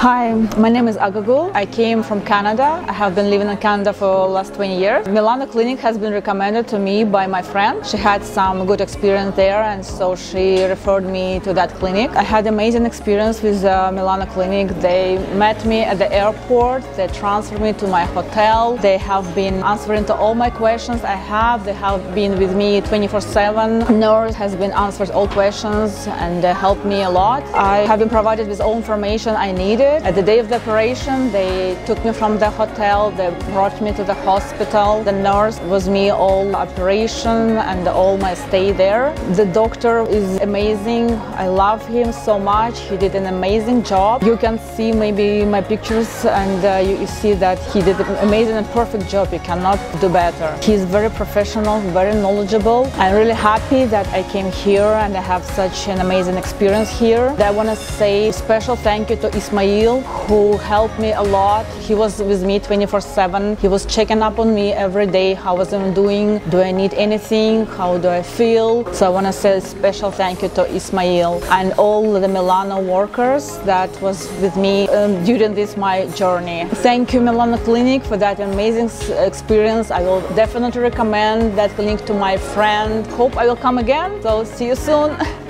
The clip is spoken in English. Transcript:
Hi, my name is Agagul. I came from Canada. I have been living in Canada for the last 20 years. Milano Clinic has been recommended to me by my friend. She had some good experience there and so she referred me to that clinic. I had amazing experience with uh, Milano Clinic. They met me at the airport. They transferred me to my hotel. They have been answering to all my questions I have. They have been with me 24-7. Nurse has been answered all questions and helped me a lot. I have been provided with all information I needed at the day of the operation, they took me from the hotel, they brought me to the hospital. The nurse was me all operation and all my stay there. The doctor is amazing. I love him so much. He did an amazing job. You can see maybe my pictures and uh, you, you see that he did an amazing and perfect job. You cannot do better. He's very professional, very knowledgeable. I'm really happy that I came here and I have such an amazing experience here. I want to say special thank you to Ismail who helped me a lot. He was with me 24-7. He was checking up on me every day. How was I doing? Do I need anything? How do I feel? So I want to say a special thank you to Ismail and all the Milano workers that was with me um, during this my journey. Thank you Milano Clinic for that amazing experience. I will definitely recommend that clinic to my friend. Hope I will come again. So see you soon.